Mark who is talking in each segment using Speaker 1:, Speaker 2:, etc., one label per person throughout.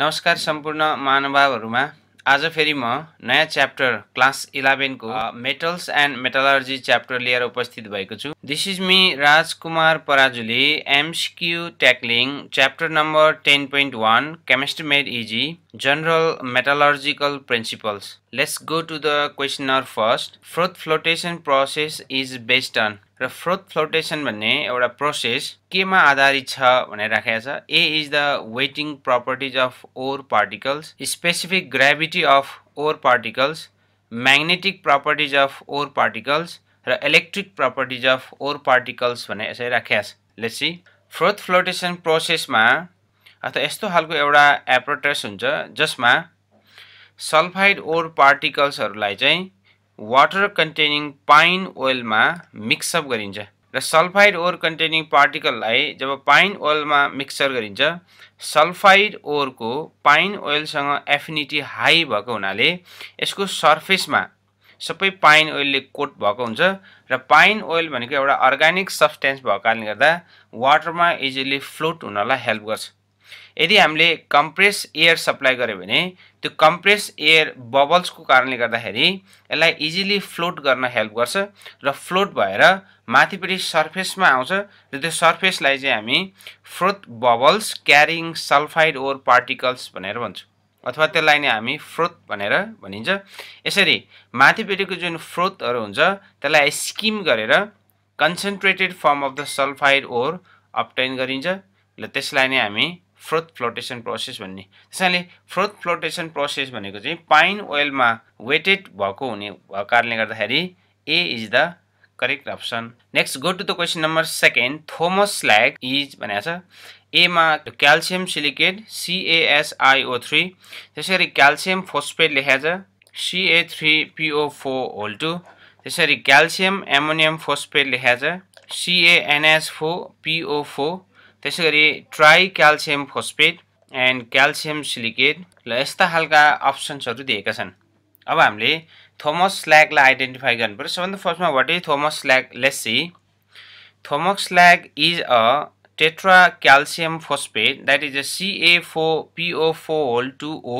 Speaker 1: नमस्कार सम्पूर्ण महानुभावहरूमा आज फेरि म नयाँ च्याप्टर क्लास इलेभेनको मेटल्स एन्ड मेटलर्जी च्याप्टर लिएर उपस्थित भएको छु। This is me Rajkumar Parajuli MCQ tackling chapter number ten point one chemistry made easy general metallurgical principles let's go to the question first froth flotation process is based on र froth flotation भन्ने एउटा process केमा आधारित छ भनेर राखेको छ। A is the wetting properties of ore particles specific gravity of ore particles magnetic properties of ore particles र electric properties of ore particles भनेर यसरी राखेको छ लेट्सी फ्रोथ फ्लोटेसन प्रोसेसमा अथवा यस्तो खालको एउटा एप्रोटस हुन्छ जसमा सल्फाइड ओर पार्टिकल्सहरूलाई चाहिँ वाटर कन्टेनिङ पाइन ओइलमा मिक्सअप गरिन्छ। र सल्फाइड ओर कन्टेनिङ पार्टिकललाई जब पाइन ओइलमा मिक्सर गरिन्छ सल्फाइड ओरको पाइन ओइलसँग एफिनिटी हाई भएको हुनाले यसको सर्फेसमा सबै पाइन ओइलले कोट भएको हुन्छ र पाइन ओइल भनेको एउटा अर्ग्यानिक सब्सटेन्स भएको कारणले गर्दा वाटरमा इजिली फ्लोट हुनलाई हेल्प गर्छ। यदि हामीले कम्प्रेस एयर सप्लाई गऱ्यो भने त्यो कम्प्रेस एयर बबल्सको कारणले गर्दाखेरि यसलाई इजिली फ्लोट गर्न हेल्प गर्छ र फ्लोट भएर माथिपट्टि सर्फेसमा आउँछ र त्यो सर्फेसलाई चाहिँ हामी froth bubbles carrying sulphide ore particles भनेर भन्छौँ अथवा त्यसलाई नै हामी फ्रोथ भनेर भनिन्छ। यसरी माथिपट्टिको जुन फ्रोथहरू हुन्छ त्यसलाई स्किम गरेर concentrated form of the sulphide ore obtain गरिन्छ र त्यसलाई नै हामी फ्रोथ फ्लोटेसन प्रोसेस भन्ने। त्यसैले फ्रोथ फ्लोटेसन प्रोसेस भनेको चाहिँ पाइन ओइलमा वेटेड भएको हुने भएको कारणले गर्दाखेरि A is the correct option next go to the question number second Thomas slag is भनेको छ एमा क्याल्सियम सिलिकेट सिएएसआइओ थ्री त्यसै गरी क्याल्सियम फोस्फेट लेखेको छ CA three PO four whole two त्यसै गरी क्याल्सियम एमोनियम फोस्फेट लेखेको छ सिएनएस फोर पिओ फोर त्यसै गरी tri calcium phosphate and calcium silicate ल यस्ता खालका अप्सन्सहरू दिएका छन्। अब हामीले थोमस स्ल्यागलाई आइडेन्टिफाई गर्नु पऱ्यो सबभन्दा फर्स्टमा what is Thomas slag? Let's see Thomas slag is a tetra calcium phosphate that is a CA whole two O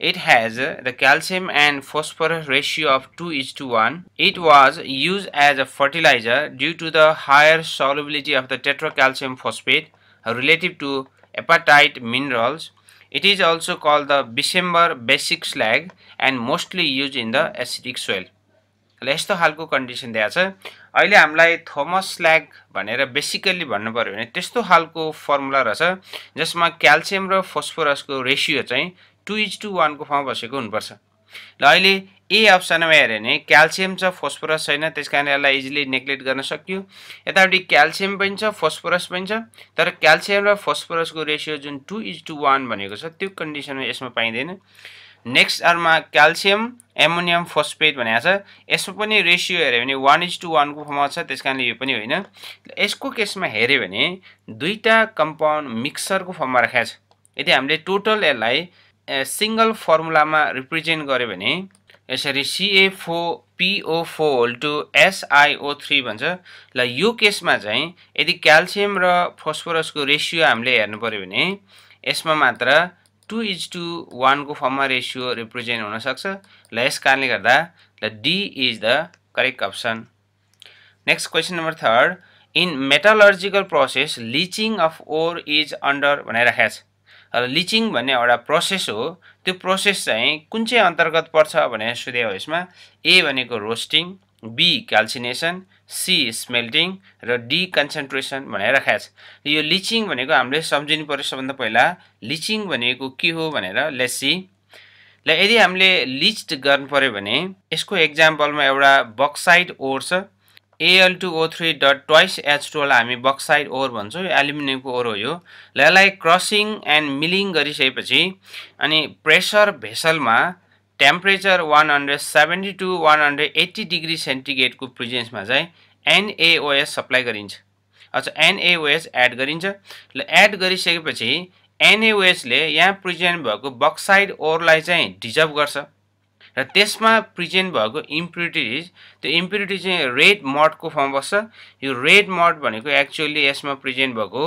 Speaker 1: It has the calcium and phosphorus ratio of 2 is to 1. It was used as a fertilizer due to the higher solubility of the tetracalcium phosphate relative to apatite minerals. It is also called the December basic slag and mostly used in the acidic soil. ल यस्तो खालको condition दिएको छ अहिले हामीलाई Thomas स्ल्याग भनेर basically भन्नु पऱ्यो भने त्यस्तो खालको फर्मुला रहेछ जसमा क्याल्सियम र फोस्फोरसको रेसियो चाहिँ टु इज टू वानको फर्म बसेको हुनुपर्छ। ल अहिले ए अप्सनमा हेऱ्यो भने क्याल्सियम छ फोस्फोरस छैन त्यस कारण यसलाई इजिली नेग्लेक्ट गर्न सक्यो। यतापट्टि क्याल्सियम पनि छ फोस्फोरस पनि छ तर क्याल्सियम र फोस्फोरसको रेसियो जुन टु इज टू वान भनेको छ त्यो कन्डिसनमा यसमा पाइँदैन। नेक्स्ट अरूमा क्याल्सियम एमोनियम फोस्फेट भनेको छ यसमा पनि रेसियो हेऱ्यो भने वान इज टू वानको फर्ममा छ त्यस कारणले यो पनि होइन। यसको केसमा हेऱ्यो भने दुईवटा कम्पाउन्ड मिक्सरको फर्ममा राखेको छ। यदि हामीले टोटल यसलाई सिङ्गल फर्मुलामा रिप्रेजेन्ट गऱ्यो भने यसरी सिएफओ PO four whole two SIO three भन्छ। ल यो केसमा चाहिँ यदि क्याल्सियम र फोस्फोरसको रेसियो हामीले हेर्नु पऱ्यो भने यसमा मात्र टु इज टु वानको फर्ममा रेसियो रिप्रेजेन्ट हुनसक्छ। ल यस कारणले गर्दा ल D is the correct option next question number third in metallurgical process leaching of ore is under भनेर राखेको छ। लिचिङ भन्ने एउटा प्रोसेस हो। त्यो प्रोसेस चाहिँ कुन चाहिँ अन्तर्गत पर्छ भनेर सोधे हो यसमा? ए भनेको roasting B calcination C smelting र डी कन्सन्ट्रेसन भनेर राखेको छ। यो लिचिङ भनेको हामीले सम्झिनु पऱ्यो सबभन्दा पहिला। लिचिङ भनेको के हो भनेर लेसी ल यदि हामीले लिच्ड गर्नु पऱ्यो भने यसको एक्जाम्पलमा एउटा बक्साइड ओर छ। A L two O three dot twice H टूलाई हामी बक्साइड ओर भन्छौँ। यो एल्युमिनियमको ओर हो यो। ल यसलाई क्रसिङ एन्ड मिलिङ गरिसकेपछि अनि pressure भेसलमा temperature one hundred seventy two one hundred eighty degree सेन्टिग्रेडको प्रिजेन्समा चाहिँ एनएओएस सप्लाई गरिन्छ। अच्छा एनएओएस एड गरिन्छ। ल एड गरिसकेपछि एनएओएसले यहाँ प्रिजेन्ट भएको बक्साइड ओरलाई चाहिँ डिजर्भ गर्छ। र त्यसमा प्रिजेन्ट भएको इम्प्युरिटिज त्यो इम्प्युरिटी चाहिँ रेड मडको फर्म बस्छ। यो रेड मड भनेको एक्चुअली यसमा प्रिजेन्ट भएको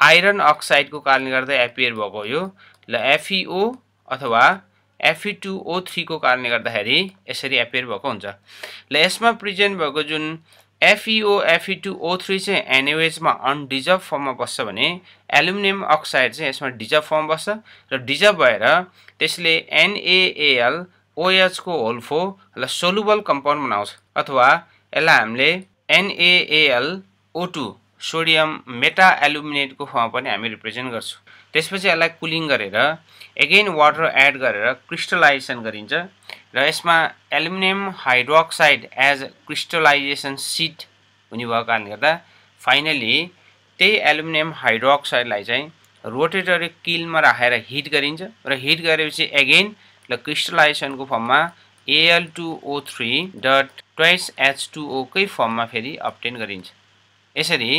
Speaker 1: आइरन अक्साइडको कारणले गर्दा एपियर भएको यो ल एफइओ अथवा एफई टू ओ थ्रीको कारणले गर्दाखेरि यसरी एपेयर भएको हुन्छ। ल यसमा प्रेजेन्ट भएको जुन F E O F E two O three चाहिँ एनएवेजमा अनडिजर्भ फर्ममा बस्छ भने एल्युमिनियम अक्साइड चाहिँ यसमा डिजर्भ फर्म बस्छ। र डिजर्भ भएर त्यसले एनएएल ओएचको होल फोर ल सोलुबल कम्पाउन्ड बनाउँछ अथवा यसलाई हामीले NAL O two sodium meta एल्युमिनेटको फर्ममा पनि हामी रिप्रेजेन्ट गर्छौँ। त्यसपछि यसलाई कुलिङ गरेर एगेन वाटर एड गरेर क्रिस्टलाइजेसन गरिन्छ र यसमा aluminium hydroxide as crystallization seed हुने भएको कारणले गर्दा फाइनली त्यही एल्युमिनियम हाइड्रोक्साइडलाई चाहिँ रोटेटरी किलमा राखेर हिट गरिन्छ र हिट गरेपछि एगेन ल क्रिस्टलाइजेसनको फर्ममा A L two O three dot twice H two ओकै फर्ममा फेरि अप्टेन गरिन्छ। यसरी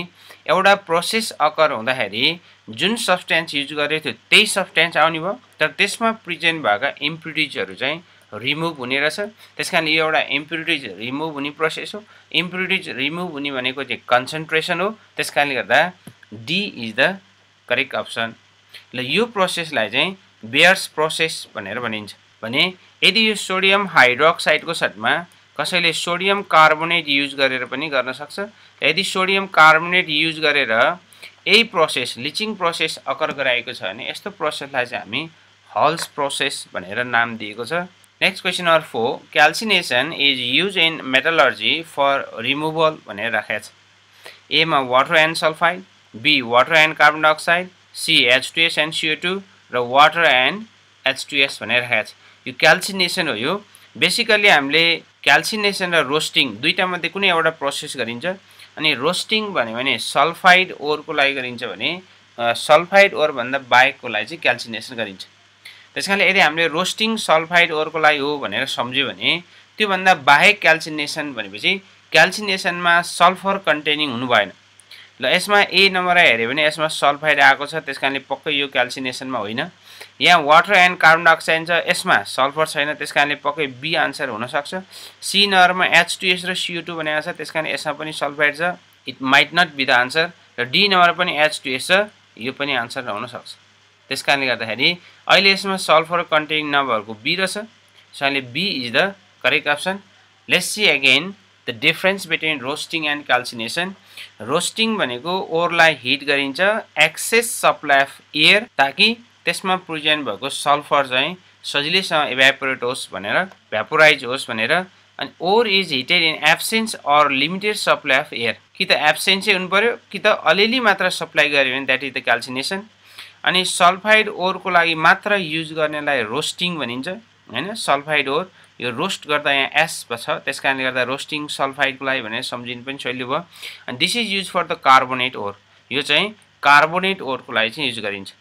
Speaker 1: एउटा प्रोसेस अकर हुँदाखेरि जुन सब्सटेन्स युज गरेको थियो त्यही सब्सटेन्स आउने भयो तर त्यसमा प्रेजेन्ट भएका इम्प्युरिटिजहरू चाहिँ रिमुभ हुने रहेछ। त्यस कारण यो एउटा इम्प्युरिटिज रिमुभ हुने प्रोसेस हो। इम्प्युरिटिज रिमुभ हुने भनेको चाहिँ कन्सन्ट्रेसन हो। त्यस कारणले गर्दा D is the correct option ल यो प्रोसेसलाई चाहिँ बेयर्स प्रोसेस भनेर भनिन्छ। भने यदि यो सोडियम हाइड्रोक्साइडको सटमा कसैले सोडियम कार्बोनेट युज गरेर पनि गर्न सक्छ यदि सोडियम कार्बोनेट युज गरेर यही प्रोसेस लिचिङ प्रोसेस अकर गराएको छ भने यस्तो प्रोसेसलाई चाहिँ हामी हल्स प्रोसेस भनेर नाम दिएको छ। Next question number four calcination is use in metallurgy for removal भनेर राखेको छ। एमा water and sulphide B water and carbon dioxide C H two S and C O two र water and H two S भनेर राखेको छ। यो calcination हो यो। बेसिकल्ली हामीले क्याल्सिनेसन र रोस्टिङ दुईवटामध्ये कुनै एउटा प्रोसेस गरिन्छ। अनि रोस्टिङ भन्यो भने सल्फाइड ओरको लागि गरिन्छ भने सल्फाइड ओरभन्दा बाहेकको लागि चाहिँ क्याल्सिनेसन गरिन्छ। त्यस कारणले यदि हामीले रोस्टिङ सल्फाइड ओरको लागि हो भनेर सम्झ्यो भने त्योभन्दा बाहेक क्याल्सिनेसन भनेपछि क्याल्सिनेसनमा सल्फर कन्टेनिङ हुनु भएन। ल यसमा ए नम्बर हेऱ्यो भने यसमा सल्फाइड आएको छ त्यस कारणले पक्कै यो क्याल्सिनेसनमा होइन। यहाँ वाटर एन्ड कार्बन डाइअक्साइड छ यसमा सल्फर छैन त्यस कारणले पक्कै बी आन्सर हुनसक्छ सी नम्बरमा एच टुएस र सिओ टू भनेको छ त्यस कारण यसमा पनि सल्फाइड छ। It might not be the answer र डी नम्बर पनि एच टुएस छ यो पनि आन्सर हुनसक्छ त्यस कारणले गर्दाखेरि अहिले यसमा सल्फर कन्टेनिङ नभएको बी रहेछ so B is the correct option let's see again the difference between roasting and calcination roasting भनेको ओरलाई हिट गरिन्छ एक्सेस सप्लाई अफ एयर ताकि त्यसमा प्रेजेन्ट भएको सल्फर चाहिँ सजिलैसँग इभ्यापोरेट होस् भनेर भ्यापोराइज होस् भनेर अनि ore is heated in absence or limited supply of air. कि त एब्सेन्सै हुनु पऱ्यो कि त अलिअलि मात्र सप्लाई गऱ्यो भने द्याट इज द क्याल्सिनेसन अनि सल्फाइड ओरको लागि मात्र युज गर्नेलाई रोस्टिङ भनिन्छ होइन? सल्फाइड ओर यो रोस्ट गर्दा यहाँ एस छ त्यस कारणले गर्दा रोस्टिङ सल्फाइडको लागि भनेर सम्झिनु पनि सहिलो भयो। अनि this is use for the carbonate ore यो चाहिँ कार्बोनेट ओरको लागि चाहिँ युज गरिन्छ।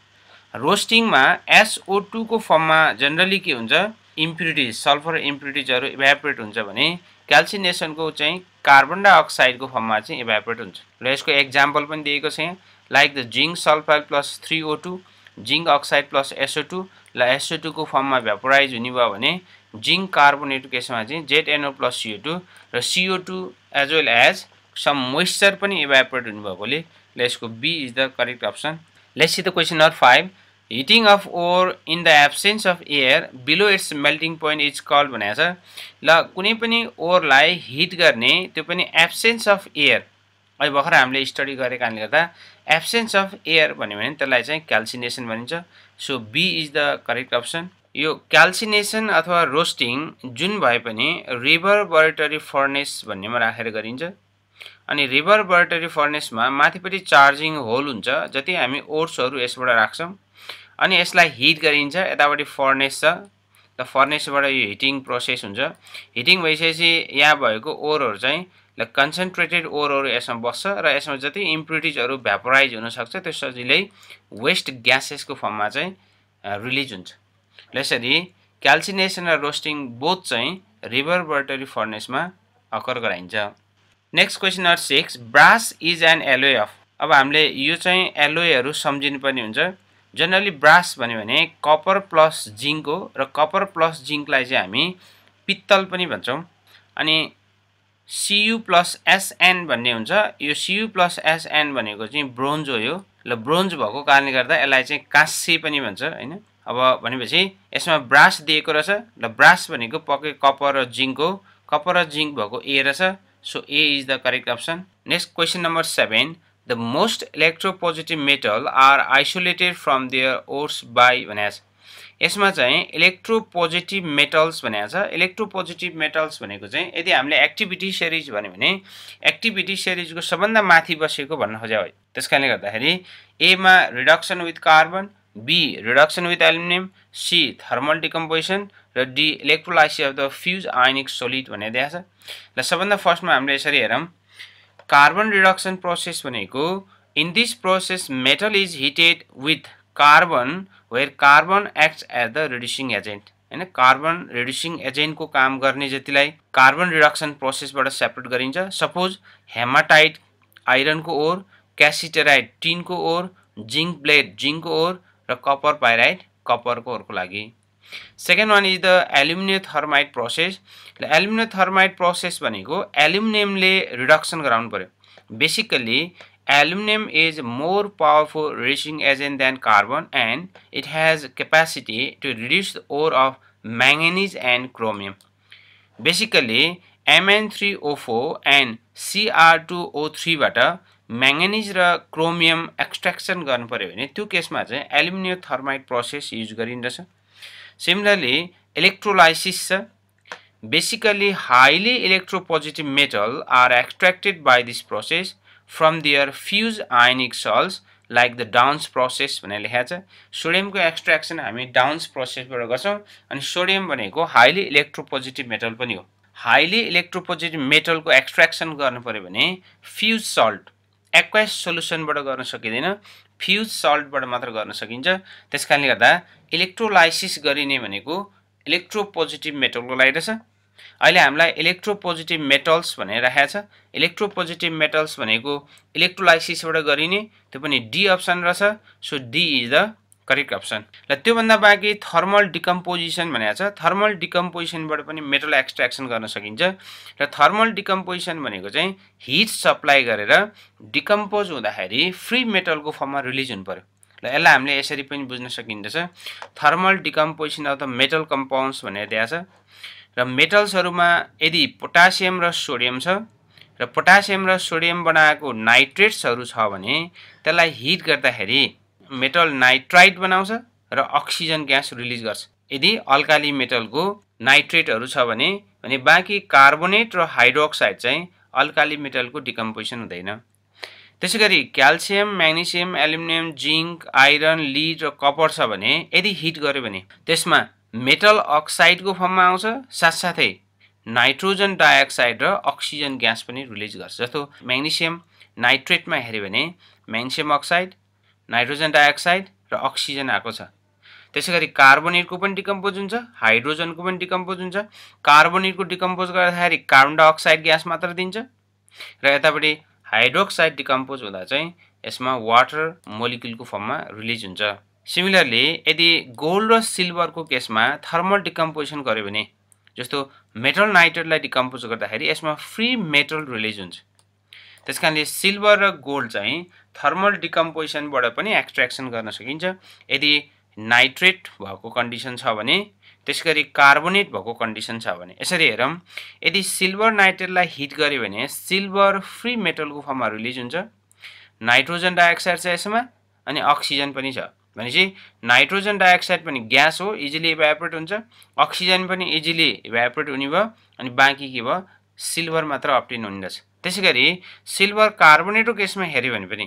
Speaker 1: रोस्टिङमा एसओ टूको फर्ममा जेनरली के हुन्छ? इम्प्युरिटिज सल्फर इम्प्युरिटिजहरू इभ्यापोरेट हुन्छ भने क्याल्सिनेसनको चाहिँ कार्बन डाइअक्साइडको फर्ममा चाहिँ इभ्यापोरेट हुन्छ। र यसको एक्जाम्पल पनि दिएको छ यहाँ। Like the zinc sulphide plus three O two zinc oxide plus SO two ल एसओ टूको फर्ममा भ्यापोराइज हुने भयो भने जिङ्क कार्बोनेटको केसमा चाहिँ Z N O plus C O two र C O two as well as some moisture पनि इभ्यापोरेट हुनुभएकोले ल यसको B is the correct option let's see the question number five heating of ore in the absence of air below its melting point is called भनेको छ। ल कुनै पनि ओरलाई hit गर्ने त्यो पनि एब्सेन्स अफ एयर अहिले भर्खर हामीले स्टडी गरेको कारणले गर्दा एब्सेन्स अफ एयर भन्यो भने त्यसलाई चाहिँ क्याल्सिनेसन भनिन्छ। So B is the correct option यो क्याल्सिनेसन अथवा रोस्टिङ जुन भए पनि रिभर बरेटरी फर्नेस भन्नेमा राखेर गरिन्छ। अनि रिभर बरेटरी फर्नेसमा माथिपट्टि चार्जिङ होल हुन्छ जति हामी ओर्सहरू यसबाट राख्छौँ। अनि यसलाई हिट गरिन्छ यतापट्टि फर्नेस छ। त फर्नेसबाट यो हिटिङ प्रोसेस हुन्छ। हिटिङ भइसकेपछि यहाँ भएको ओरहरू चाहिँ ल कन्सन्ट्रेटेड ओरहरू यसमा बस्छ र यसमा जति इम्प्युरिटिजहरू भ्यापोराइज हुनसक्छ त्यो सजिलै वेस्ट ग्यासेसको फर्ममा चाहिँ रिलिज हुन्छ। यसरी क्याल्सिनेसन र रोस्टिङ बोथ चाहिँ रिभर बर्टरी फर्नेसमा अकर गराइन्छ। Next question number six brass is an alloy of. अब हामीले यो चाहिँ एलोएहरू सम्झिनु पर्ने हुन्छ। जेनरली ब्रास भन्यो भने कपर प्लस जिङ्क हो र कपर प्लस जिङ्कलाई चाहिँ हामी पित्तल पनि भन्छौँ। अनि सियु प्लस एसएन भन्ने हुन्छ। यो सियु प्लस एसएन भनेको चाहिँ ब्रोन्ज हो यो। ल ब्रोन्ज भएको कारणले गर्दा यसलाई चाहिँ काँसे पनि भन्छ होइन? अब भनेपछि यसमा ब्रास दिएको रहेछ र ब्रास भनेको पक्कै कपर र जिङ्क हो। कपर र जिङ्क भएको ए रहेछ। So A is the correct option next question number seven the most electropositive metal are isolated from their ores by भनेको छ। यसमा चाहिँ इलेक्ट्रोपोजिटिभ मेटल्स भनेको छ। इलेक्ट्रोपोजिटिभ मेटल्स भनेको चाहिँ यदि हामीले एक्टिभिटी सिरिज भन्यो भने एक्टिभिटी सिरिजको सबभन्दा माथि बसेको भन्न खोज्यो है त्यस कारणले गर्दाखेरि एमा reduction with carbon B reduction with aluminium C thermal decomposition र D electrolysis of the fuse ionic solid भनेर दिएको छ। ल सबभन्दा फर्स्टमा हामीले यसरी हेरौँ। कार्बन रिडक्सन प्रोसेस भनेको in this process metal is heated with carbon where carbon acts as the reducing agent होइन कार्बन रिड्युसिङ एजेन्टको काम गर्ने जतिलाई कार्बन रिडक्सन प्रोसेसबाट सेपरेट गरिन्छ। सपोज हेमाटाइट आइरनको ओर क्यासिटेराइट टिनको ओर जिङ्क ब्लेड जिङ्कको ओर र कपर पाइराइट कपरको ओरको लागि। Second one is the aluminium thermite process र एल्युमिनियम थर्माइट प्रोसेस भनेको एल्युमिनियमले रिडक्सन गराउनु पऱ्यो basically aluminium is more powerful reducing agent than carbon and it has capacity to reduce the ore of manganese and chromium basically M N three O four and C R two O थ्रीबाट manganese र chromium extraction गर्नु पऱ्यो भने त्यो केसमा चाहिँ aluminium thermite process use गरिँदछ। Similarly electrolysis छ। Basically highly electropositive metal are extracted by this process from their fuse ionic salts like the Downs process भनेर लेखाएको छ। सोडियमको एक्सट्र्याक्सन हामी डाउन्स प्रोसेसबाट गर्छौँ अनि सोडियम भनेको हाइली इलेक्ट्रोपोजिटिभ मेटल पनि हो। हाइली इलेक्ट्रोपोजिटिभ मेटलको एक्सट्र्याक्सन गर्नु पऱ्यो भने फ्युज सल्ट एक्वाइस सोल्युसनबाट गर्न सकिँदैन फ्युज सल्टबाट मात्र गर्न सकिन्छ। त्यस कारणले गर्दा इलेक्ट्रोलाइसिस गरिने भनेको इलेक्ट्रोपोजिटिभ मेटलको लागि रहेछ। अहिले हामीलाई इलेक्ट्रोपोजिटिभ मेटल्स भनेर राखेको छ। इलेक्ट्रोपोजिटिभ मेटल्स भनेको इलेक्ट्रोलाइसिसबाट गरिने त्यो पनि डी अप्सन रहेछ। So D is the correct option. र त्योभन्दा बाँकी थर्मल डिकम्पोजिसन भनेको छ। थर्मल डिकम्पोजिसनबाट पनि मेटल एक्सट्र्याक्सन गर्न सकिन्छ। र थर्मल डिकम्पोजिसन भनेको चाहिँ हिट सप्लाई गरेर डिकम्पोज हुँदाखेरि फ्री मेटलको फर्ममा रिलिज हुनु पऱ्यो र यसलाई हामीले यसरी पनि बुझ्न सकिँदछ। Thermal decomposition the metal compounds भनेर दिएको छ। र मेटल्सहरूमा यदि पोटासियम र सोडियम छ र पोटासियम र सोडियम बनाएको नाइट्रेट्सहरू छ भने त्यसलाई हिट गर्दाखेरि मेटल नाइट्राइट बनाउँछ र अक्सिजन ग्यास रिलिज गर्छ। यदि अल्काली मेटलको नाइट्रेटहरू छ भने भने बाँकी कार्बोनेट र हाइड्रोक्साइड चाहिँ अल्काली मेटलको डिकम्पोजिसन हुँदैन। त्यसै गरी calcium magnesium aluminium zinc iron lead र कपर छ भने यदि हिट गर्यो भने त्यसमा मेटल अक्साइडको फर्ममा आउँछ साथसाथै नाइट्रोजन डाइअक्साइड र अक्सिजन ग्यास पनि रिलिज गर्छ। जस्तो म्याग्नेसियम नाइट्रेटमा हेऱ्यो भने म्याग्नेसियम अक्साइड नाइट्रोजन डाइअक्साइड र अक्सिजन आएको छ। त्यसै गरी कार्बोनेटको पनि डिकम्पोज हुन्छ हाइड्रोजनको पनि डिकम्पोज हुन्छ। कार्बोनेटको डिकम्पोज गर्दाखेरि कार्बन डाइअक्साइड ग्यास मात्र दिन्छ र यतापट्टि हाइड्रोक्साइड डिकम्पोज हुँदा चाहिँ यसमा वाटर मोलिकुलको फर्ममा रिलिज हुन्छ। सिमिलरली यदि गोल्ड र सिल्भरको केसमा थर्मल डिकम्पोजिसन गर्यो भने जस्तो मेटल नाइट्रेटलाई डिकम्पोज गर्दाखेरि यसमा फ्री मेटल रिलिज हुन्छ। त्यस कारणले सिल्भर र गोल्ड चाहिँ थर्मल डिकम्पोजिसनबाट पनि एक्सट्र्याक्सन गर्न सकिन्छ। यदि नाइट्रेट भएको कन्डिसन छ भने त्यसै गरी कार्बोनेट भएको कन्डिसन छ भने यसरी हेरौँ। यदि सिल्भर नाइट्रेटलाई हिट गऱ्यो भने सिल्भर फ्री मेटलको फर्ममा रिलिज हुन्छ। नाइट्रोजन डाइअक्साइड छ यसमा अनि अक्सिजन पनि छ। भनेपछि नाइट्रोजन डाइअक्साइड पनि ग्यास हो इजिली इभ्यापोरेट हुन्छ। अक्सिजन पनि इजिली इभ्यापोरेट हुने भयो अनि बाँकी के भयो? सिल्भर मात्र अप्टिन हुँदछ त्यसै गरी सिल्भर कार्बोनेटको केसमा हेऱ्यो भने पनि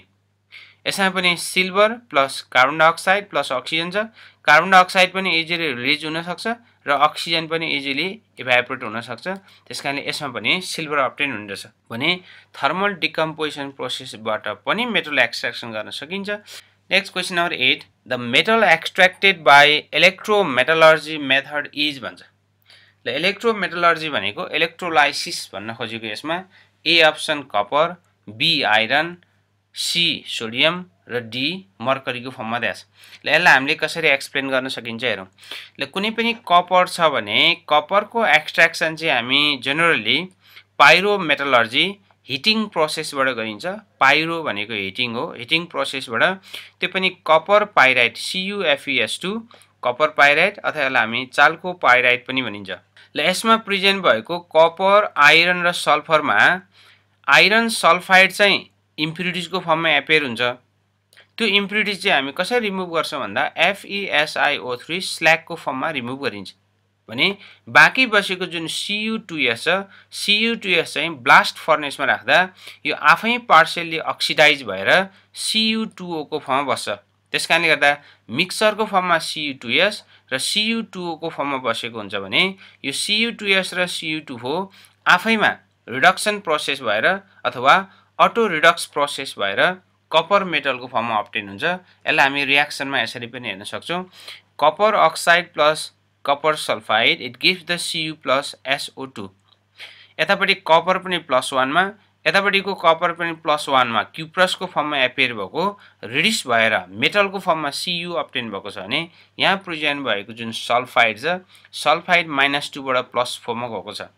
Speaker 1: यसमा पनि silver plus carbon dioxide plus oxygen छ। कार्बन डाइअक्साइड पनि इजिली रिलिज हुनसक्छ र अक्सिजन पनि इजिली इभ्यापोरेट हुनसक्छ। त्यस कारणले यसमा पनि सिल्भर अप्टेन हुँदछ भने थर्मल डिकम्पोजिसन प्रोसेसबाट पनि मेटल एक्सट्र्याक्सन गर्न सकिन्छ। Next question number eight the metal extracted by electrometallurgy method is भन्छ। ल इलेक्ट्रोमेटलर्जी भनेको इलेक्ट्रोलाइसिस भन्न खोजेको यसमा A option copper B iron C sodium र डी मर्करीको फर्ममा दिएछ ल यसलाई हामीले कसरी एक्सप्लेन गर्न सकिन्छ हेरौँ। ल कुनै पनि कपर छ भने कपरको एक्सट्र्याक्सन चाहिँ हामी जेनरली पाइरो मेटलर्जी हिटिङ प्रोसेसबाट गरिन्छ। पाइरो भनेको हिटिङ हो। हिटिङ प्रोसेसबाट त्यो पनि copper pyrite C U F E S two copper pyrite अथवा यसलाई हामी चालको पाइराइट पनि भनिन्छ। ल यसमा प्रेजेन्ट भएको कपर आइरन र सल्फरमा आइरन सल्फाइड चाहिँ इम्प्युरिटिजको फर्ममा एपेयर हुन्छ। त्यो इम्प्युरिटिज चाहिँ हामी कसरी रिमुभ गर्छौँ भन्दा एफइएसआइओ थ्री स्ल्यागको फर्ममा रिमुभ गरिन्छ। भने बाँकी बसेको जुन सियु टुएस छ सियु टुएस चाहिँ ब्लास्ट फर्नेसमा राख्दा यो आफै पार्सियल्ली अक्सिडाइज भएर सियु टुओको फर्ममा बस्छ। त्यस कारणले गर्दा मिक्सरको फर्ममा सियु टुएस र सियु टुओको फर्ममा बसेको हुन्छ भने यो सियु टुएस र सियु टु आफैमा रिडक्सन प्रोसेस भएर अथवा अटो रिडक्स प्रोसेस भएर कपर मेटलको फर्ममा अप्टेन हुन्छ। यसलाई हामी रियाक्सनमा यसरी पनि हेर्न सक्छौँ। Copper oxide plus copper sulphide it gives the C U plus S O two यतापट्टि कपर पनि प्लस वानमा यतापट्टिको कपर पनि प्लस वानमा क्युप्रसको फर्ममा एपेयर भएको रिडिस भएर मेटलको फर्ममा सियु अप्टेन भएको छ भने यहाँ प्रेजेन्ट भएको जुन सल्फाइड छ सल्फाइड माइनस टूबाट प्लस फोरमा गएको छ।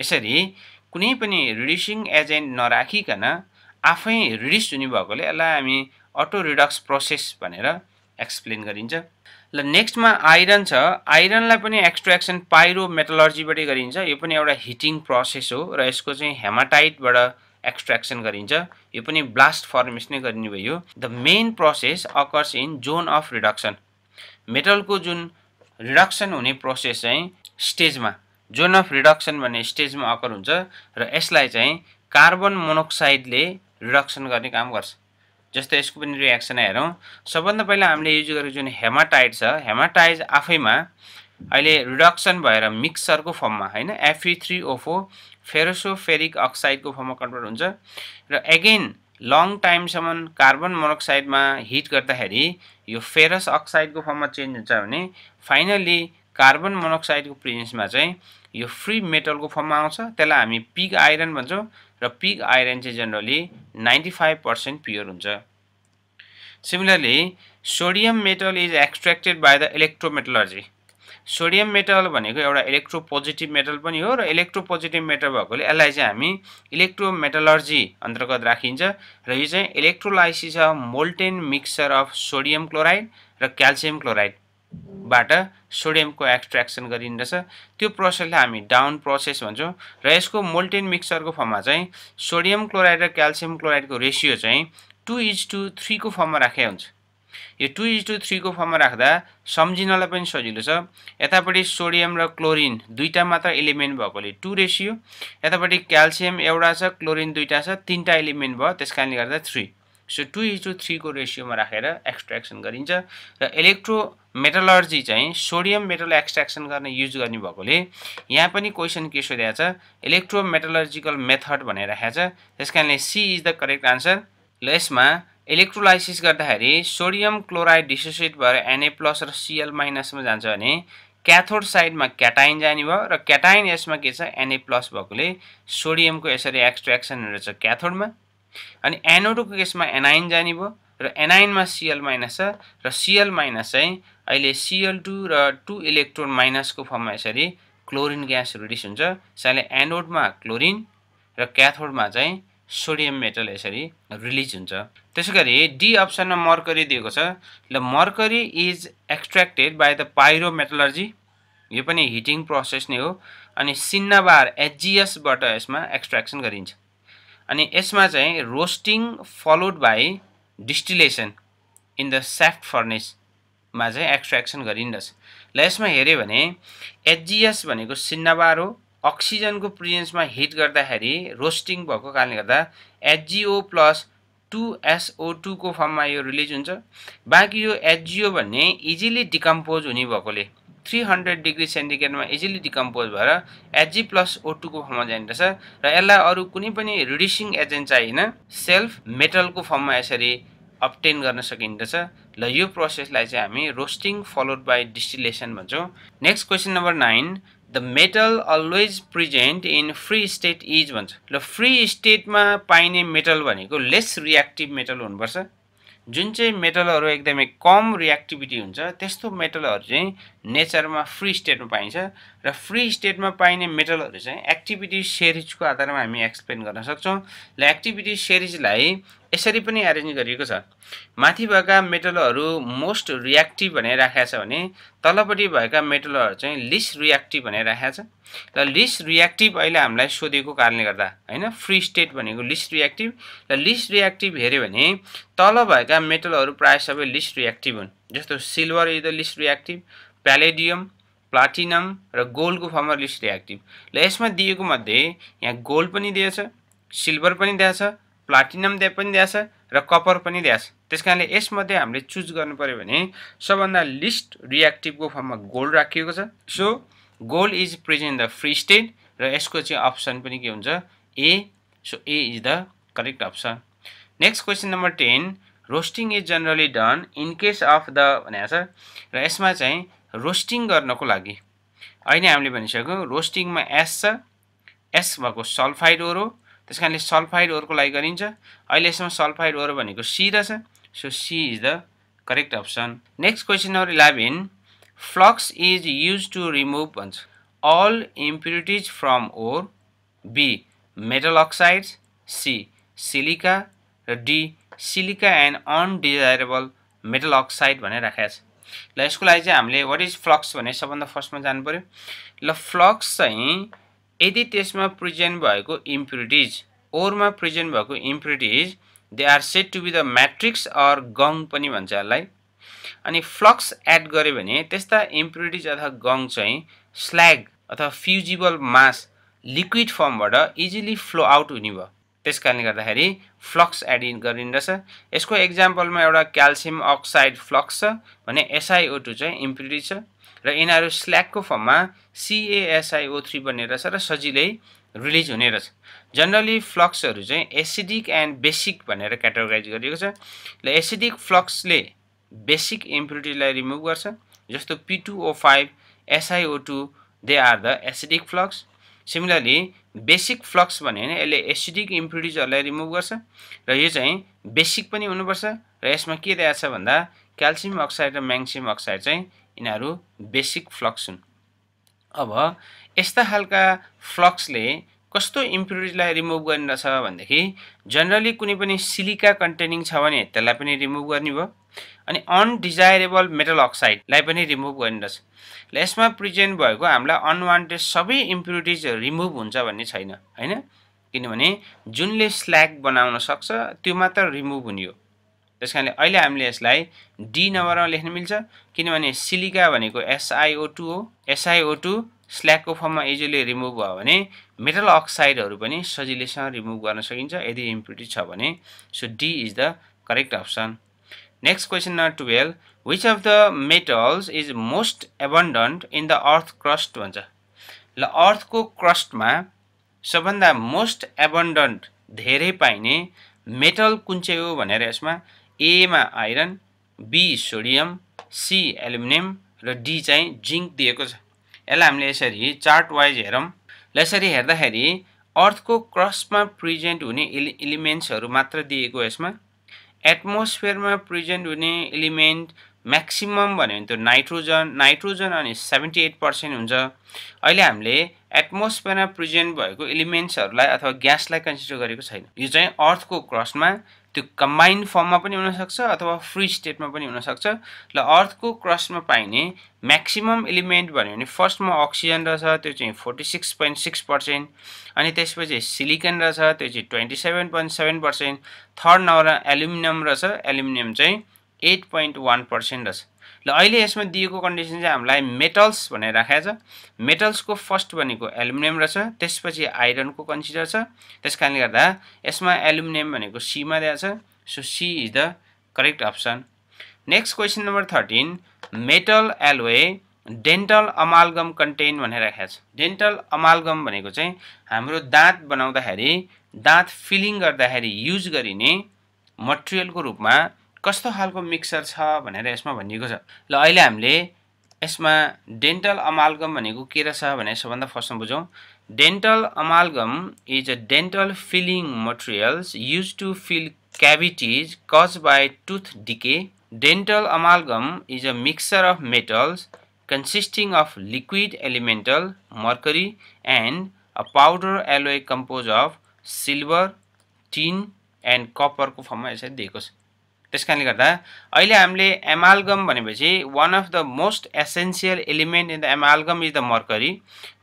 Speaker 1: यसरी कुनै पनि रिड्युसिङ एजेन्ट नराखिकन आफै रिडिस हुने भएकोले यसलाई हामी अटो रिडक्स प्रोसेस भनेर एक्सप्लेन गरिन्छ। ल नेक्स्टमा आइरन छ। आइरनलाई पनि एक्सट्रेक्सन पाइरो मेटलर्जीबाटै गरिन्छ। यो पनि एउटा हिटिङ प्रोसेस हो र यसको चाहिँ हेमाटाइटबाट एक्सट्र्याक्सन गरिन्छ। यो पनि ब्लास्ट फर्मेस नै गरिने भयो the main process occurs in zone of reduction मेटलको जुन रिडक्सन हुने प्रोसेस चाहिँ स्टेजमा जोन अफ रिडक्सन भन्ने स्टेजमा अकर हुन्छ र यसलाई चाहिँ कार्बन मोनोक्साइडले रिडक्सन गर्ने काम गर्छ। जस्तै यसको पनि रियाक्सन हेरौँ। सबभन्दा पहिला हामीले युज गरेको जुन हेमाटाइड छ हेमाटाइड आफैमा अहिले रिडक्सन भएर मिक्सरको फर्ममा होइन? एफी थ्री ओफो फेरोसोफेरिक अक्साइडको फर्ममा कन्भर्ट हुन्छ। र एगेन लङ टाइमसम्म कार्बन मोनोक्साइडमा हिट गर्दाखेरि यो फेरस अक्साइडको फर्ममा चेन्ज हुन्छ भने फाइनल्ली कार्बन मोनोक्साइडको प्रेजेन्समा चाहिँ यो फ्री मेटलको फर्ममा आउँछ। त्यसलाई हामी पिग आइरन भन्छौँ र पिग आइरन चाहिँ generally ninety five percent pure हुन्छ। Similarly sodium metal is extracted by the electrometallurgy sodium metal भनेको एउटा इलेक्ट्रोपोजिटिभ मेटल पनि हो र इलेक्ट्रोपोजिटिभ मेटल भएकोले यसलाई चाहिँ हामी इलेक्ट्रोमेटलर्जी अन्तर्गत राखिन्छ र यो चाहिँ electrolysis of molten mixture of sodium chloride र क्याल्सियम क्लोराइडबाट सोडियमको एक्सट्र्याक्सन गरिँदछ। त्यो प्रोसेसलाई हामी डाउन प्रोसेस भन्छौँ र यसको मोल्टेन मिक्सरको फर्ममा चाहिँ सोडियम क्लोराइड र क्याल्सियम क्लोराइडको रेसियो चाहिँ टु इज टू थ्रीको फर्ममा राखे हुन्छ। यो टु इज टू थ्रीको फर्ममा राख्दा सम्झिनलाई पनि सजिलो छ। यतापट्टि सोडियम र क्लोरिन दुईवटा मात्र एलिमेन्ट भएकोले टु रेसियो। यतापट्टि क्याल्सियम एउटा छ क्लोरिन दुईवटा छ तिनवटा एलिमेन्ट भयो त्यस कारणले गर्दा थ्री। सो टु इज थ्रीको रेसियोमा राखेर एक्सट्र्याक्सन गरिन्छ र इलेक्ट्रो मेटलर्जी चाहिँ सोडियम मेटल एक्सट्र्याक्सन गर्ने युज गर्ने भएकोले यहाँ पनि क्वेसन के सोधेको छ? इलेक्ट्रो मेटलर्जिकल मेथड भनेर राखेको छ। त्यस कारणले C is the correct answer ल यसमा इलेक्ट्रोलाइसिस गर्दाखेरि सोडियम क्लोराइड डिसोसिएट भएर एनए प्लस र सिएल माइनसमा जान्छ भने क्याथोड साइडमा क्याटाइन जाने भयो र क्याटाइन यसमा के छ? एनए प्लस भएकोले सोडियमको यसरी एक्सट्र्याक्सन रहेछ क्याथोडमा अनि एनोडोको केसमा एनाइन जाने भयो र एनाइनमा सिएल माइनस छ र सिएल माइनस चाहिँ अहिले सिएल टू र टु इलेक्ट्रोन माइनसको फर्ममा यसरी क्लोरिन ग्यास रिडिस हुन्छ। त्यसैले एनोडमा क्लोरिन र क्याथोडमा चाहिँ सोडियम मेटल यसरी रिलिज हुन्छ। त्यसै गरी डी अप्सनमा मर्करी दिएको छ। ल mercury is extracted by the pyrometallurgy यो पनि हिटिङ प्रोसेस नै हो। अनि सिन्नाबार एचजिएसबाट यसमा एक्सट्र्याक्सन गरिन्छ। अनि यसमा चाहिँ roasting followed by distillation in the shaft फर्नेसमा चाहिँ एक्सट्र्याक्सन गरिन्दछ ल यसमा हेऱ्यो भने एचजिएस भनेको सिन्नाबार हो। अक्सिजनको प्रिजेन्समा हिट गर्दाखेरि रोस्टिङ भएको कारणले गर्दा H G O plus two SO टूको फर्ममा यो रिलिज हुन्छ। बाँकी यो एचजिओ भन्ने इजिली डिकम्पोज हुने भएकोले थ्री हन्ड्रेड डिग्री सेन्टिग्रेडमा इजिली डिकम्पोज भएर एचजी प्लस ओ टूको फर्ममा जाइँदछ र यसलाई अरू कुनै पनि रिड्युसिङ एजेन्ट चाहिएन सेल्फ मेटलको फर्ममा यसरी अप्टेन गर्न सकिँदछ ल यो प्रोसेसलाई चाहिँ हामी रोस्टिङ फलोड बाई डिस्टिलेसन भन्छौँ। Next question number nine the metal always present in free state is भन्छ। ल फ्री स्टेटमा पाइने मेटल भनेको लेस रियाक्टिभ मेटल हुनुपर्छ। जुन चाहिँ मेटलहरू एकदमै कम रियाक्टिभिटी हुन्छ त्यस्तो मेटलहरू चाहिँ नेचरमा फ्री स्टेटमा पाइन्छ र फ्री स्टेटमा पाइने मेटलहरू चाहिँ एक्टिभिटी सेरिजको आधारमा हामी एक्सप्लेन गर्न सक्छौँ र एक्टिभिटी सेरिजलाई यसरी पनि एरेन्ज गरिएको छ। माथि भएका मेटलहरू मोस्ट रियाक्टिभ भनेर राखेको छ भने तलपट्टि भएका मेटलहरू चाहिँ लिस्ट रियाक्टिभ भनेर राखेको छ। र लिस्ट रियाक्टिभ अहिले हामीलाई सोधेको कारणले गर्दा होइन फ्री स्टेट भनेको लिस्ट रियाक्टिभ र लिस्ट रियाक्टिभ हेऱ्यो भने तल भएका मेटलहरू प्रायः सबै लिस्ट रियाक्टिभ हुन्। जस्तो silver is the least reactive palladium platinum र गोल्डको फर्ममा लिस्ट रियाक्टिभ र यसमा दिएको मध्ये यहाँ गोल्ड पनि दिएछ सिल्भर पनि दिएछ प्लाटिनम दिए पनि दिएछ र कपर पनि दिएछ। त्यस कारणले यसमध्ये हामीले चुज गर्नु पऱ्यो भने सबभन्दा लिस्ट रियाक्टिभको फर्ममा गोल्ड राखिएको छ। So gold is present the free state र यसको चाहिँ अप्सन पनि के हुन्छ? A so A is the correct option next question number ten roasting is generally done in case of the भनेको छ। र यसमा चाहिँ रोस्टिङ गर्नको लागि। अहिले हामीले भनिसक्यौँ रोस्टिङमा एस छ। एस भएको सल्फाइड ओरो त्यस कारणले सल्फाइड ओरको लागि गरिन्छ। अहिले यसमा सल्फाइड ओरो भनेको सी रहेछ so C is the correct option next question number eleven flux is use to remove भन्छ। All impurities from ore B metal oxides C silica र D silica and undesirable metal oxide भनेर राखेको छ ल यसको लागि चाहिँ हामीले वाट इज फ्लक्स भने सबभन्दा फर्स्टमा जानु पऱ्यो ल फ्लक्स चाहिँ यदि त्यसमा प्रेजेन्ट भएको इम्प्युरिटिज ओरमा प्रेजेन्ट भएको impurities they are set to be the matrix or gangue पनि भन्छ यसलाई। अनि फ्लक्स एड गऱ्यो भने त्यस्ता इम्प्युरिटिज अथवा गङ चाहिँ स्ल्याग अथवा फ्युजिबल मास लिक्विड फर्मबाट इजिली फ्लो आउट हुने भयो। त्यस कारणले गर्दाखेरि फ्लक्स एड इन गरिँदछ। यसको इक्जाम्पलमा एउटा क्याल्सियम अक्साइड फ्लक्स छ भने एसआइओ टू चाहिँ इम्प्युरिटी छ र यिनीहरू स्ल्यागको फर्ममा सिएएसआइओ थ्री बन्ने रहेछ र सजिलै रिलिज हुने रहेछ। जनरली फ्लक्सहरू चाहिँ एसिडिक एन्ड बेसिक भनेर क्याटेगोराइज गरिएको छ र एसिडिक फ्लक्सले बेसिक इम्प्युरिटीलाई रिमुभ गर्छ। जस्तो P two O five S I O two they are the acidic flux similarly basic flux भन्यो भने यसले एसिडिक इम्प्युरिटिजहरूलाई रिमुभ गर्छ र यो चाहिँ बेसिक पनि हुनुपर्छ र यसमा के दिएको छ भन्दा क्याल्सियम अक्साइड र म्याङ्सियम अक्साइड चाहिँ यिनीहरू बेसिक फ्लक्स हुन्। अब यस्ता खालका फ्लक्सले कस्तो इम्प्युरिटीलाई रिमुभ गर्ने रहेछ भनेदेखि जनरली कुनै पनि सिलिका कन्टेनिङ छ भने त्यसलाई पनि रिमुभ गर्ने भयो। अनि अनडिजायरेबल मेटल अक्साइडलाई पनि रिमुभ गर्ने रहेछ ल यसमा प्रेजेन्ट भएको हामीलाई अनवान्टेड सबै इम्प्युरिटिज रिमुभ हुन्छ भन्ने छैन होइन? किनभने जुनले स्ल्याग बनाउन सक्छ त्यो मात्र रिमुभ हुने हो। त्यस कारणले अहिले हामीले यसलाई डी नम्बरमा लेख्न मिल्छ किनभने सिलिका भनेको एसआइओ टू हो। एसआइओ टू स्ल्यागको फर्ममा इजिली रिमुभ भयो भने मेटल अक्साइडहरू पनि सजिलैसँग रिमुभ गर्न सकिन्छ यदि इम्प्युरिटी छ भने। So D is the correct option next question number twelve which of the metals is most abundant in the earth crust भन्छ ल अर्थको क्रस्टमा सबभन्दा मोस्ट एबन्डन्ट धेरै पाइने मेटल कुन चाहिँ हो भनेर यसमा एमा iron B sodium C aluminium र डी चाहिँ जिङ्क दिएको छ। यसलाई हामीले यसरी चार्ट वाइज हेरौँ। ल यसरी हेर्दाखेरि अर्थको क्रस्टमा प्रेजेन्ट हुने इलि इलिमेन्ट्सहरू मात्र दिएको यसमा। एटमोस्फियरमा प्रेजेन्ट हुने इलिमेन्ट म्याक्सिमम् भन्यो भने त्यो नाइट्रोजन नाइट्रोजन अनि सेभेन्टी एट पर्सेन्ट हुन्छ। अहिले हामीले एटमोस्फियरमा प्रेजेन्ट भएको इलिमेन्ट्सहरूलाई अथवा ग्यासलाई कन्सिडर गरेको छैन। यो चाहिँ अर्थको क्रसमा त्यो कम्बाइन्ड फर्ममा पनि हुनसक्छ अथवा फ्री स्टेटमा पनि हुनसक्छ। ल अर्थको क्रस्टमा पाइने म्याक्सिमम् इलिमेन्ट भन्यो भने फर्स्टमा अक्सिजन रहेछ त्यो चाहिँ forty six point six percent अनि त्यसपछि सिलिकन रहेछ त्यो चाहिँ twenty seven point seven percent third नम्बरमा एल्युमिनियम रहेछ एल्युमिनियम चाहिँ एट पोइन्ट वान पर्सेन्ट रहेछ। ल अहिले यसमा दिएको कन्डिसन चाहिँ हामीलाई मेटल्स भनेर राखेको छ। मेटल्सको फर्स्ट भनेको एल्युमिनियम रहेछ त्यसपछि आइरनको कन्सिडर छ। त्यस कारणले गर्दा यसमा एल्युमिनियम भनेको सीमा दिएको छ। So C is the correct option next question number thirteen metal alloy dental amalgam contain भनेर राखेको छ। डेन्टल अमालगम भनेको चाहिँ हाम्रो दाँत बनाउँदाखेरि दाँत फिलिङ गर्दाखेरि युज गरिने मटेरियलको रूपमा कस्तो खालको मिक्सर छ भनेर यसमा भनिएको छ। ल अहिले हामीले यसमा डेन्टल अमालगम भनेको के रहेछ भने सबभन्दा फर्स्टमा बुझौँ। Dental amalgam is a dental filling materials use to fill cavities caused by tooth decay. Dental amalgam is a mixture of metals consisting of liquid elemental mercury and a powder alloy composed of silver tin and copper को फर्ममा यसरी दिएको छ। त्यस कारणले गर्दा अहिले हामीले एमालगम भनेपछि one of the most essential element in the amalgam is the mercury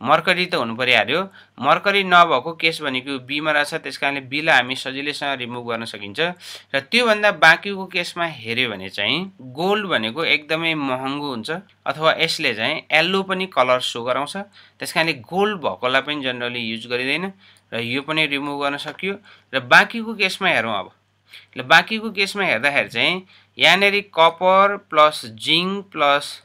Speaker 1: mercury त हुनु परिहाल्यो। मर्करी नभएको केस भनेको बीमा रहेछ त्यस कारणले बीलाई हामी सजिलैसँग रिमुभ गर्न सकिन्छ। र त्योभन्दा बाँकीको केसमा हेऱ्यो भने चाहिँ गोल्ड भनेको एकदमै महँगो हुन्छ अथवा यसले चाहिँ येल्लो पनि कलर सो गराउँछ। त्यस कारणले गोल्ड भएकोलाई पनि जेनरली युज गरिँदैन र यो पनि रिमुभ गर्न सकियो। र बाँकीको केसमा हेरौँ अब। ल बाँकीको केसमा हेर्दाखेरि चाहिँ यहाँनिर copper plus zinc plus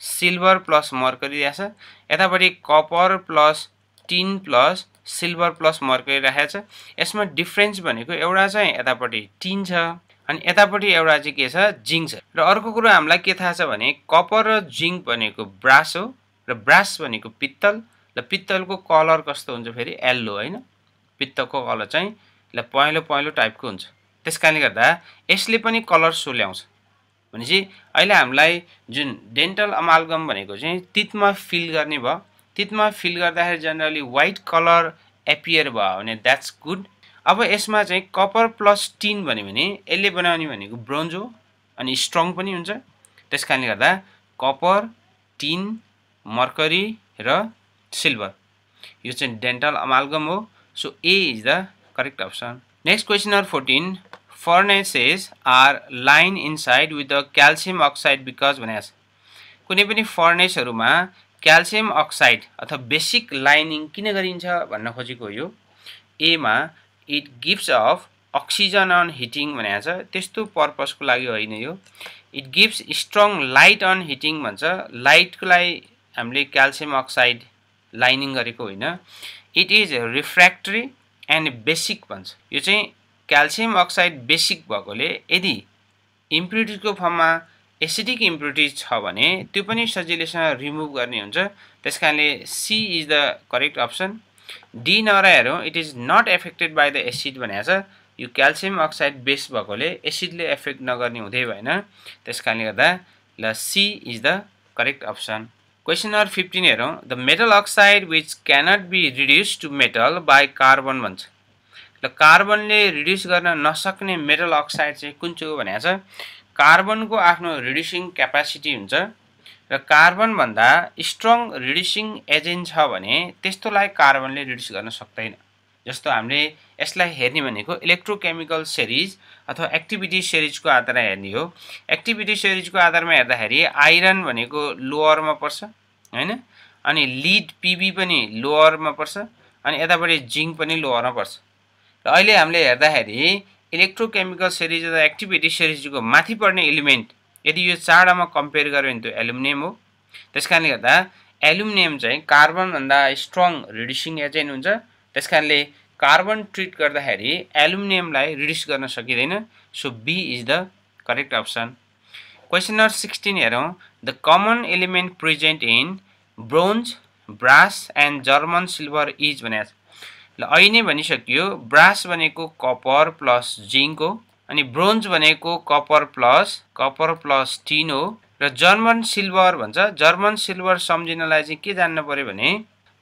Speaker 1: silver plus mercury रहेछ यतापट्टि copper plus tin plus silver plus mercury राखेको छ। यसमा डिफ्रेन्स भनेको एउटा चाहिँ यतापट्टि टिन छ अनि यतापट्टि एउटा चाहिँ के छ जिङ्क छ। र अर्को कुरो हामीलाई के थाहा छ भने कपर र जिङ्क भनेको ब्रास हो र ब्रास भनेको पित्तल। र पित्तलको कलर कस्तो हुन्छ फेरि? येल्लो होइन? पित्तलको कलर चाहिँ ल पहेँलो पहेँलो टाइपको हुन्छ। त्यस कारणले गर्दा यसले पनि कलर सो ल्याउँछ। भनेपछि अहिले हामीलाई जुन डेन्टल अमालगम भनेको चाहिँ तितमा फिल गर्ने भयो। तितमा फिल गर्दाखेरि जेनरली वाइट कलर एपियर भयो भने द्याट्स गुड अब यसमा चाहिँ कपर प्लस टिन भन्यो भने यसले बनाउने भनेको ब्रोन्ज हो अनि स्ट्रङ पनि हुन्छ। त्यस कारणले गर्दा कपर टिन मर्करी र सिल्भर यो चाहिँ डेन्टल अमालगम हो। So A is the correct option next question number fourteen furnaces are lined inside with the calcium oxide because भनेको छ कुनै पनि फर्नेसहरूमा क्याल्सियम अक्साइड अथवा बेसिक लाइनिङ किन गरिन्छ भन्न खोजेको यो? एमा it gives off oxygen on heating भनेको छ त्यस्तो पर्पजको लागि होइन यो। It gives strong light on heating भन्छ। लाइटको लागि हामीले क्याल्सियम अक्साइड लाइनिङ गरेको होइन। It is refractory and basic भन्छ। यो चाहिँ क्याल्सियम अक्साइड बेसिक भएकोले यदि इम्प्युरिटिजको फर्ममा एसिडिक इम्प्युरिटिज छ भने त्यो पनि सजिलैसँग रिमुभ गर्ने हुन्छ। त्यस कारणले C is the correct option D नरहेर it is not affected by the acid भनेको छ। यो क्याल्सियम अक्साइड बेस भएकोले एसिडले एफेक्ट नगर्ने हुँदै भएन। त्यस कारणले गर्दा ल C is the correct option question number fifteen हेरौँ। The metal oxide which cannot be reduced to metal by carbon भन्छ। ल कार्बनले रिड्युस गर्न नसक्ने मेटल अक्साइड चाहिँ कुन चाहिँ हो भनेको छ? कार्बनको आफ्नो रिड्युसिङ क्यापासिटी हुन्छ र कार्बनभन्दा स्ट्रङ रिड्युसिङ एजेन्ट छ भने त्यस्तोलाई कार्बनले रिड्युस गर्न सक्दैन। जस्तो हामीले यसलाई हेर्ने भनेको इलेक्ट्रोकेमिकल सिरिज अथवा एक्टिभिटी सिरिजको आधारमा हेर्ने हो। एक्टिभिटी सिरिजको आधारमा हेर्दाखेरि आइरन भनेको लोवरमा पर्छ होइन? अनि लिड पिबी पनि लोवरमा पर्छ अनि यतापट्टि जिङ्क पनि लोवरमा पर्छ। र अहिले हामीले हेर्दाखेरि इलेक्ट्रोकेमिकल सिरिज अथवा एक्टिभिटी सिरिजको माथि पर्ने एलिमेन्ट यदि यो चारवटामा कम्पेयर गऱ्यो भने त्यो एल्युमिनियम हो। त्यस कारणले गर्दा एल्युमिनियम चाहिँ कार्बनभन्दा स्ट्रङ रिड्युसिङ एजेन्ट हुन्छ त्यस कारणले कार्बन ट्रिट गर्दाखेरि एल्युमिनियमलाई रिड्युस गर्न सकिँदैन। So B is the correct option question number sixteen हेरौँ। The common element present in bronze brass and German silver is भनेको ल अहिले नै भनिसकियो। ब्रास भनेको कपर प्लस जिङ्क हो अनि ब्रोन्ज भनेको copper plus copper plus tin हो। र जर्मन सिल्भर भन्छ जर्मन सिल्भर सम्झिनलाई चाहिँ के जान्नु पऱ्यो भने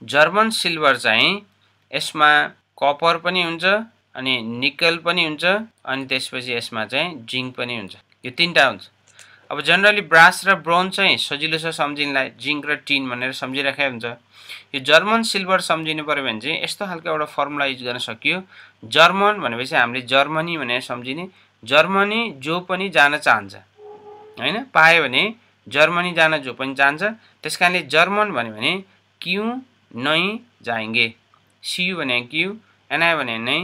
Speaker 1: जर्मन सिल्भर चाहिँ यसमा कपर पनि हुन्छ अनि निकल पनि हुन्छ अनि त्यसपछि यसमा चाहिँ जिङ्क पनि हुन्छ। यो तिनवटा हुन्छ। अब जेनरली ब्रास र ब्रोन्ज चाहिँ सजिलो छ सम्झिनलाई जिङ्क र टिन भनेर सम्झिराखेको हुन्छ। यो जर्मन सिल्भर सम्झिनु पऱ्यो भने चाहिँ यस्तो खालको एउटा फर्मुला युज गर्न सकियो। जर्मन भनेपछि हामीले जर्मनी भनेर सम्झिने। जर्मनी जो पनि जान चाहन्छ होइन? पायो भने जर्मनी जान जो पनि चाहन्छ। त्यस कारणले जर्मन भन्यो भने क्यु नै जाएङ्गे सियु भने क्यु एनआई भने नै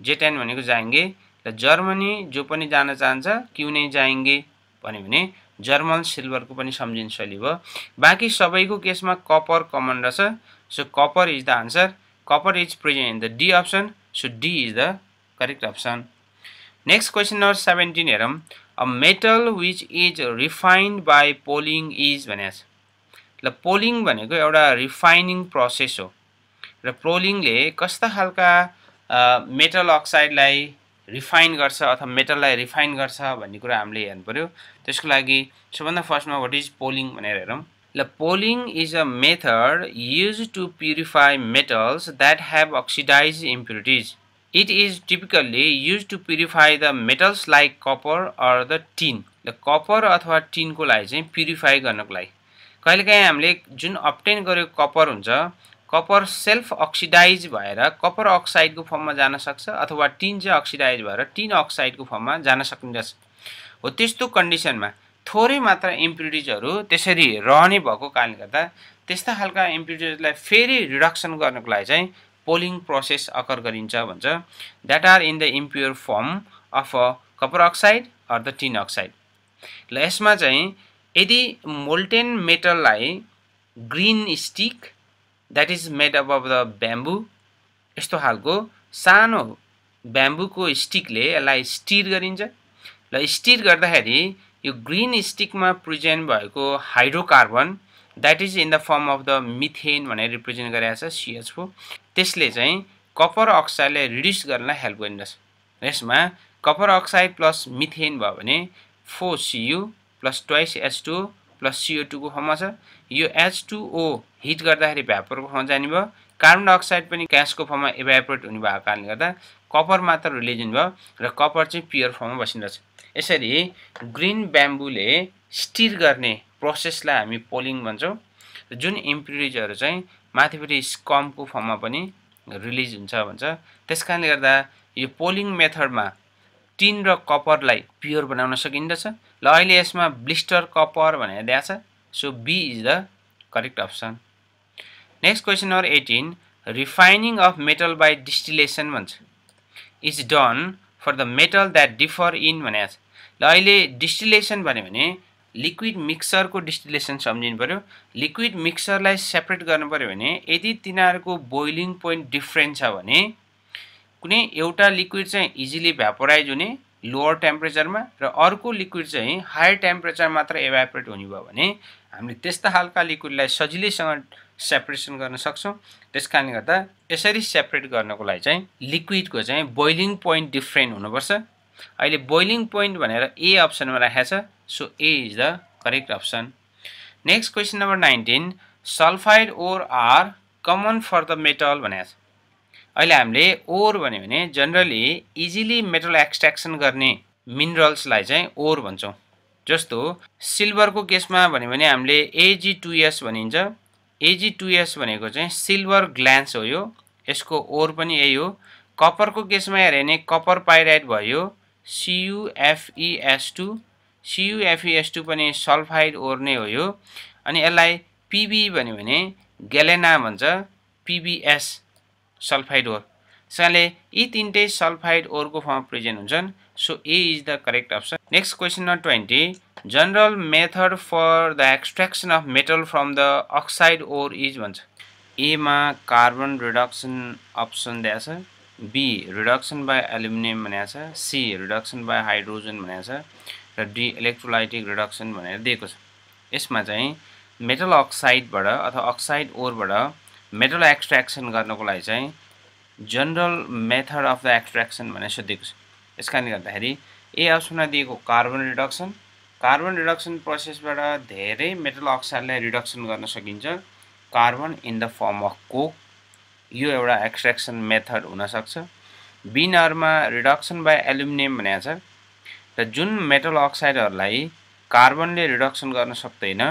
Speaker 1: जेटेन भनेको जाएङ्गे र जर्मनी जो पनि जान चाहन्छ क्यु नै जाएङ्गे भन्यो भने जर्मन सिल्भरको पनि सम्झिन शैली भयो। बाँकी सबैको केसमा कपर कमन रहेछ। So copper is the answer copper is present in the D option so D is the correct option next question number seventeen हेरौँ। A metal which is refined by poling is भनेको छ। ल polling भनेको एउटा refining process हो। र पोलिङले कस्ता खालका मेटल अक्साइडलाई रिफाइन गर्छ अथवा मेटललाई रिफाइन गर्छ भन्ने कुरा हामीले हेर्नु पऱ्यो त्यसको लागि सबभन्दा फर्स्टमा वाट इज पोलिङ भनेर हेरौँ। ल poling is a method use to purify metals that have oxidise impurities it is typically use to purify the metals like copper or the tin ल कपर अथवा टिनको लागि चाहिँ प्युरिफाई गर्नको लागि। कहिलेकाहीँ हामीले जुन अप्टेन गरेको कपर हुन्छ कपर सेल्फ अक्सिडाइज भएर कपर अक्साइडको फर्ममा जान सक्छ अथवा टिन चाहिँ अक्सिडाइज भएर टिन अक्साइडको फर्ममा जान सकिन्छ हो त्यस्तो कन्डिसनमा थोरै मात्रा इम्प्युरिटिजहरू त्यसरी रहने भएको कारणले गर्दा त्यस्ता खालका इम्प्युरिटिजलाई फेरि रिडक्सन गर्नको लागि चाहिँ पोलिङ प्रोसेस अकर गरिन्छ भन्छ। That are in the impure form of a copper oxide or the tin oxide ल यसमा चाहिँ यदि molten मेटललाई green stick that is made up of the bamboo यस्तो खालको सानो ब्याम्बुको स्टिकले यसलाई स्टिर गरिन्छ ल स्टिर गर्दाखेरि यो ग्रिन स्टिकमा प्रेजेन्ट भएको hydrocarbon that is in the form of the methane भनेर रिप्रेजेन्ट गरेको छ सिएच फोर त्यसले चाहिँ कपर अक्साइडलाई रिड्युस गर्नलाई हेल्प गरिन्छ यसमा कपर अक्साइड प्लस मिथेन भयो भने four CU plus twice H two plus CO टूको फर्ममा छ। यो एच टू हिट गर्दाखेरि भ्यापरको फर्ममा जाने भयो। कार्बन डाइअक्साइड पनि ग्यासको फर्ममा इभ्यापोरेट हुने भएको कारणले गर्दा कपर मात्र रिलिज हुने भयो र कपर चाहिँ प्योर फर्ममा बसिरहेछ यसरी ग्रिन ब्याम्बुले स्टिर गर्ने प्रोसेसलाई हामी पोलिङ भन्छौँ जुन इम्प्युरिटिजहरू चाहिँ माथिपट्टि स्कमको फर्ममा पनि रिलिज हुन्छ भन्छ त्यस कारणले गर्दा यो पोलिङ मेथडमा टिन र कपरलाई प्योर बनाउन सकिँदछ ल अहिले यसमा ब्लिस्टर कपर भनेर दिएको छ। So B is the correct option next question number eighteen refining of metal by distillation भन्छ। Is done for the metal that differ in भनेको छ। ल अहिले डिस्टिलेसन भन्यो भने लिक्विड मिक्सरको डिस्टिलेसन सम्झिनु पऱ्यो लिक्विड मिक्सरलाई सेपरेट गर्नु पऱ्यो भने यदि तिनीहरूको बोइलिङ पोइन्ट डिफ्रेन्ट छ भने कुनै एउटा लिक्विड चाहिँ इजिली भ्यापोराइज हुने लोवर टेम्परेचरमा र अर्को लिक्विड चाहिँ हायर टेम्परेचर मात्र एभापोरेट हुने भयो भने हामीले त्यस्ता खालका लिक्विडलाई सजिलैसँग सेपरेसन गर्न सक्छौँ। त्यस कारणले गर्दा यसरी सेपरेट गर्नको लागि चाहिँ लिक्विडको चाहिँ बोइलिङ पोइन्ट डिफ्रेन्ट हुनुपर्छ। अहिले बोइलिङ पोइन्ट भनेर ए अप्सनमा राखेको छ so A is the correct option. Next question number nineteen sulphide ore are common for the metal भनेको छ। अहिले हामीले ओर भन्यो भने जनरली इजिली मेटल एक्सट्र्याक्सन गर्ने मिनरल्सलाई चाहिँ ओर भन्छौँ। जस्तो सिल्भरको केसमा भन्यो भने हामीले एजी टुएस भनिन्छ। एजी टुएस भनेको चाहिँ सिल्भर ग्ल्यान्स हो यो। यसको ओर पनि यही हो। कपरको केसमा हेऱ्यो भने कपर पाइराइड भयो। C U F E S two C U F E S two पनि सल्फाइड ओर नै हो यो। अनि यसलाई पिबी भन्यो भने ग्यालेना भन्छ। P B S sulphide ore. त्यसकारणले यी तिनटै सल्फाइड ओरको फर्म प्रेजेन्ट हुन्छन्। So A is the correct option next question number twenty general method for the extraction of metal from the oxide ore is भन्छ एमा carbon reduction option दिएको छ be reduction by aluminium भनेको छ C reduction by hydrogen भनेको छ र D electrolytic reduction भनेर दिएको छ यसमा चाहिँ मेटल अक्साइडबाट अथवा अक्साइड ओरबाट मेटल एक्सट्र्याक्सन गर्नको लागि चाहिँ general method of the extraction भनेर सोधेको छ यस कारणले गर्दाखेरि ए अप्सनमा दिएको कार्बन रिडक्सन कार्बन रिडक्सन प्रोसेसबाट धेरै मेटल अक्साइडलाई रिडक्सन गर्न सकिन्छ। Carbon in the form of coke यो एउटा एक्सट्र्याक्सन मेथड हुनसक्छ। बिनहरूमा रिडक्सन बाई एल्युमिनियम भनेको छ। र जुन मेटल अक्साइडहरूलाई कार्बनले रिडक्सन गर्न सक्दैन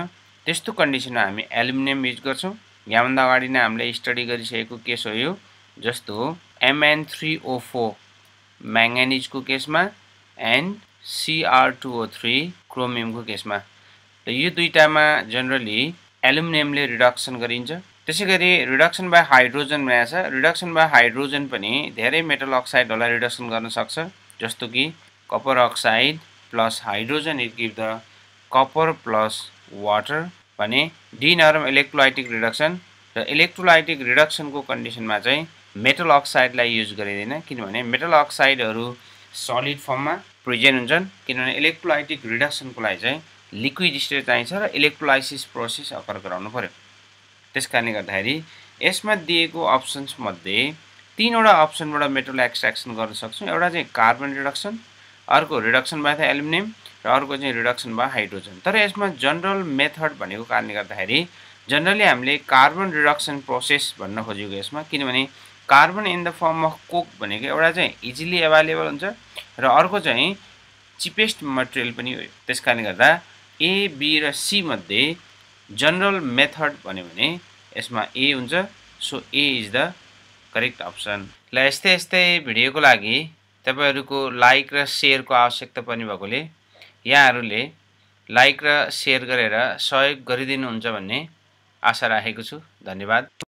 Speaker 1: त्यस्तो कन्डिसनमा हामी एल्युमिनियम युज गर्छौँ। यहाँभन्दा अगाडि नै हामीले स्टडी गरिसकेको केस हो यो जस्तो M N three O four म्याङ्गानिजको केसमा and CR two O three क्रोमियमको केसमा। र यो दुइटामा जेनरली एल्युमिनियमले रिडक्सन गरिन्छ। त्यसै गरी रिडक्सन बाई हाइड्रोजन भनेको छ रिडक्सन बाई हाइड्रोजन पनि धेरै मेटल अक्साइडहरूलाई रिडक्सन गर्न सक्छ। जस्तो कि copper oxide plus hydrogen it give the copper plus water भने डी नरम इलेक्ट्रोलाइटिक रिडक्सन र इलेक्ट्रोलाइटिक रिडक्सनको कन्डिसनमा चाहिँ मेटल अक्साइडलाई युज गरिँदैन किनभने मेटल अक्साइडहरू सलिड फर्ममा प्रेजेन्ट हुन्छन्। किनभने इलेक्ट्रोलाइटिक रिडक्सनको लागि चाहिँ लिक्विड स्टेट चाहिन्छ र इलेक्ट्रोलाइसिस प्रोसेस अकर गराउनु पऱ्यो त्यस कारणले गर्दाखेरि यसमा दिएको अप्सन्समध्ये तिनवटा अप्सनबाट मेटल एक्सट्र्याक्सन गर्न सक्छौँ। एउटा चाहिँ कार्बन रिडक्सन अर्को रिडक्सन बाई एल्युमिनियम र अर्को चाहिँ रिडक्सन भयो हाइड्रोजन। तर यसमा जनरल मेथड भनेको कारणले गर्दाखेरि जनरली हामीले कार्बन रिडक्सन प्रोसेस भन्न खोजेको यसमा किनभने carbon in the form of coke भनेको एउटा चाहिँ इजिली एभाइलेबल हुन्छ र अर्को चाहिँ चिपेस्ट मटेरियल पनि हो त्यस कारणले गर्दा ए बी र सी मध्ये जनरल मेथड भन्यो भने यसमा ए हुन्छ so A is the correct option ल यस्तै यस्तै भिडियोको लागि तपाईँहरूको लाइक र सेयरको आवश्यकता पनि भएकोले यहाँहरूले लाइक र सेयर गरेर सहयोग गरिदिनुहुन्छ भन्ने आशा राखेको छु। धन्यवाद।